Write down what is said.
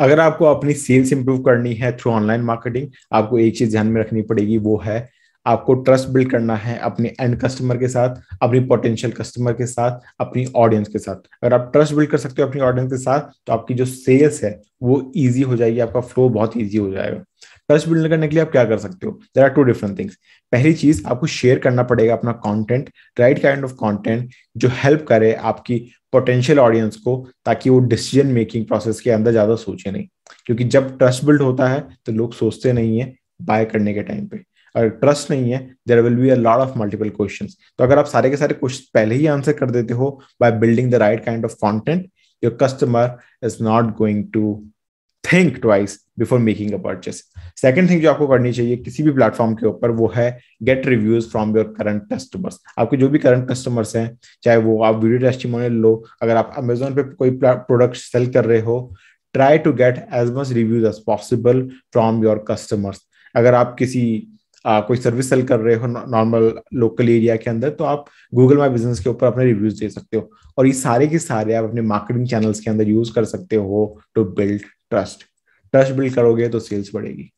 अगर आपको अपनी सेल्स इंप्रूव करनी है थ्रू ऑनलाइन मार्केटिंग आपको एक चीज़ ध्यान में रखनी पड़ेगी, वो है आपको ट्रस्ट बिल्ड करना है अपने एंड कस्टमर के साथ, अपनी पोटेंशियल कस्टमर के साथ, अपनी ऑडियंस के साथ। अगर आप ट्रस्ट बिल्ड कर सकते हो अपनी ऑडियंस के साथ तो आपकी जो सेल्स है, वो इजी हो जाएगी, आपका फ्लो बहुत ईजी हो जाएगा। ट्रस्ट बिल्ड करने के लिए आप क्या कर सकते हो? There are two different things पहली चीज़, आपको शेयर करना पड़ेगा अपना content right kind of content जो हेल्प करे आपकी पोटेंशियल ऑडियंस को, ताकि वो डिसीज़न मेकिंग प्रोसेस के अंदर ज़्यादा सोचे नहीं। क्योंकि जब ट्रस्ट बिल्ड होता है तो लोग सोचते नहीं है बाय करने के टाइम पे। अगर ट्रस्ट नहीं है there will be a lot of multiple question तो अगर आप सारे के सारे क्वेश्चन पहले ही आंसर कर देते हो by building the right kind of content your customer is not going to think twice before making a purchase second thing जो आपको करनी चाहिए किसी भी प्लेटफॉर्म के ऊपर वो है get reviews from your current customers आपके जो भी करंट कस्टमर्स हैं चाहे वो आप वीडियो टेस्टिमोनियल लो अगर आप अमेजोन पे कोई प्रोडक्ट सेल कर रहे हो try to get as much reviews as possible from your customers अगर आप किसी आ, कोई सर्विस सेल कर रहे हो नॉर्मल लोकल एरिया के अंदर तो आप गूगल माई बिज़नेस के ऊपर अपने रिव्यूज़ दे सकते हो। और ये सारे के सारे आप अपने मार्केटिंग चैनल्स के अंदर यूज़ कर सकते हो to build trust. Trust build करोगे तो सेल्स बढ़ेगी।